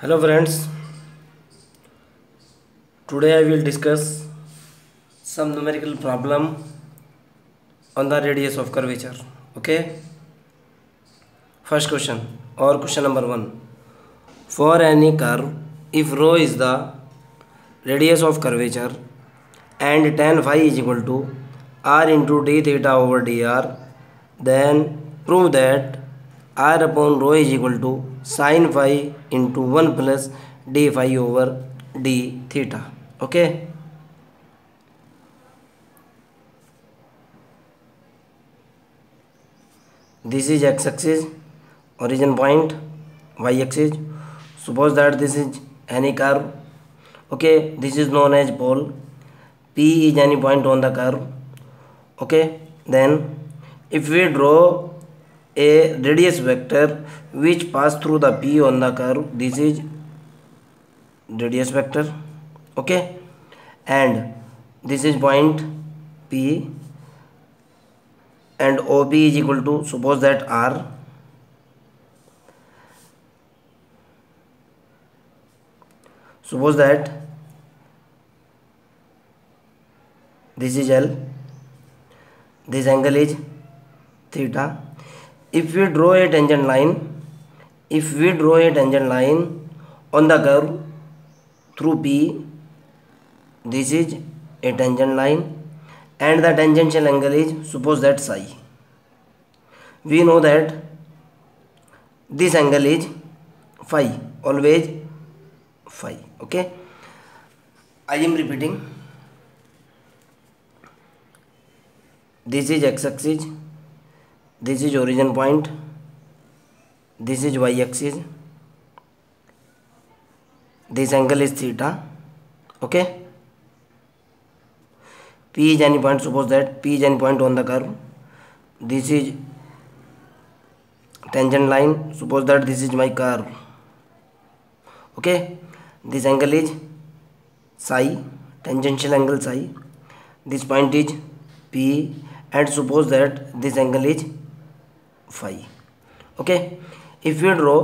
Hello friends, today I will discuss some numerical problem on the radius of curvature. Okay, first question or question number 1. For any curve, if rho is the radius of curvature and tan phi is equal to r into d theta over dr, then prove that r upon rho is equal to sine phi into one plus d phi over d theta okay this is x axis origin point y axis suppose that this is any curve okay this is known as pole p is any point on the curve okay then if we draw a radius vector which pass through the p on the curve this is radius vector okay and this is point p and ob is equal to suppose that r suppose that this is l this angle is theta if we draw a tangent line if we draw a tangent line on the curve through p this is a tangent line and the tangential angle is suppose that psi we know that this angle is phi always phi okay i am repeating this is x axis this is origin point, this is y-axis, this angle is theta. Okay, P is any point, suppose that P is any point on the curve. This is tangent line, suppose that this is my curve. Okay, this angle is psi, tangential angle psi. This point is P, and suppose that this angle is phi okay if we draw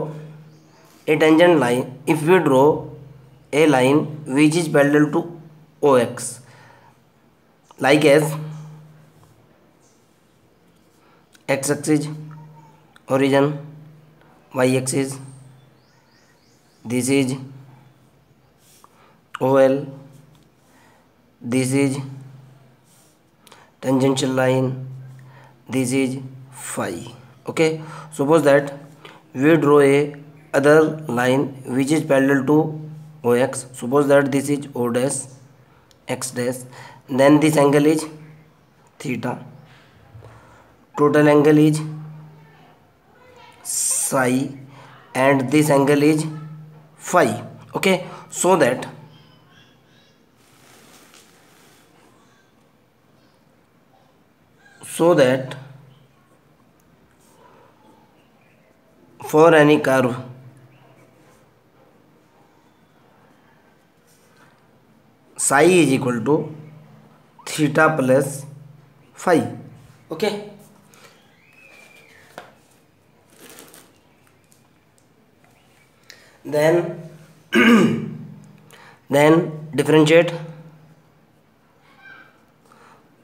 a tangent line if we draw a line which is parallel to ox like as x axis origin y axis this is ol this is tangential line this is phi okay suppose that we draw a other line which is parallel to ox suppose that this is o dash x dash then this angle is theta total angle is psi and this angle is phi okay so that so that फौरन करो psi is equal to theta plus phi okay then then differentiate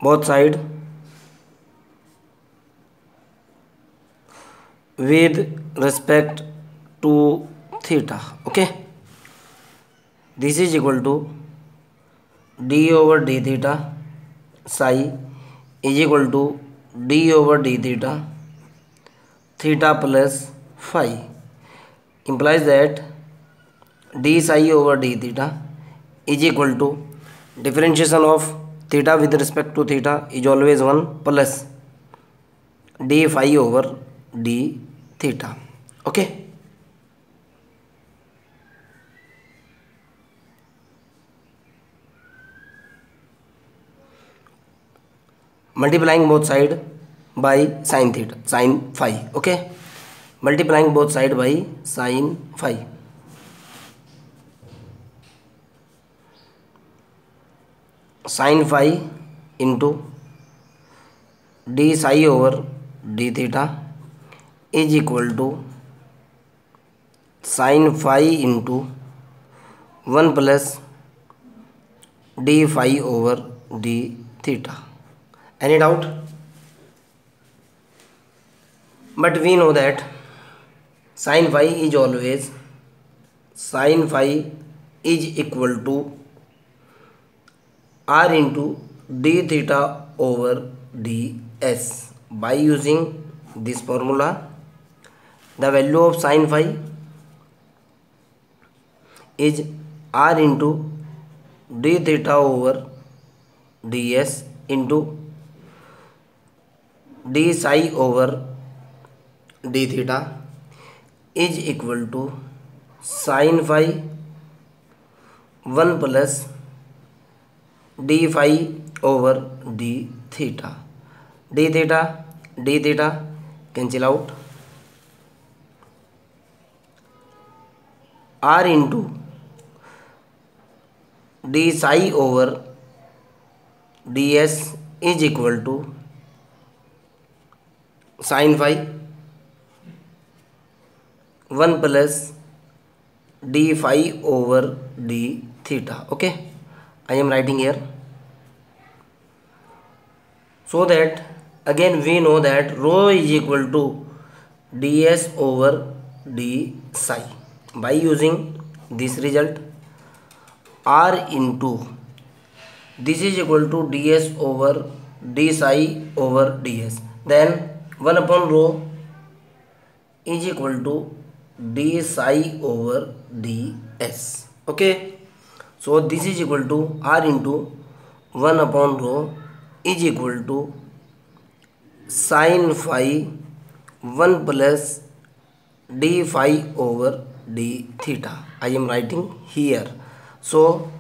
both side with respect to theta okay this is equal to d over d theta psi is equal to d over d theta theta plus phi implies that d psi over d theta is equal to differentiation of theta with respect to theta is always 1 plus d phi over d theta okay multiplying both side by sine theta sine phi okay multiplying both side by sine phi sine phi into d psi over d theta is equal to sin phi into 1 plus d phi over d theta. Any doubt? But we know that sin phi is equal to r into d theta over ds. By using this formula, the value of sin phi is r into d theta over d s into d psi over d theta is equal to sine phi one plus d phi over d theta d theta d theta cancel out r into d psi over ds is equal to sin phi 1 plus d phi over d theta. Okay, I am writing here so that again we know that rho is equal to ds over d psi by using this result. R into this is equal to ds over d psi over ds. Then 1 upon rho is equal to d psi over ds. Okay. So this is equal to R into 1 upon rho is equal to sin phi 1 plus d phi over d theta. I am writing here. so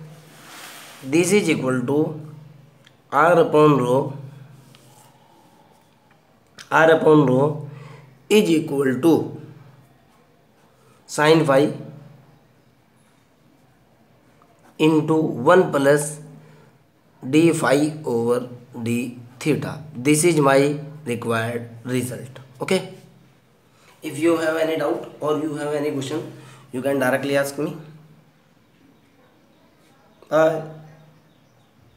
this is equal to r upon rho r upon rho is equal to sin phi into 1 plus d phi over d theta this is my required result okay if you have any doubt or you have any question you can directly ask me 哎。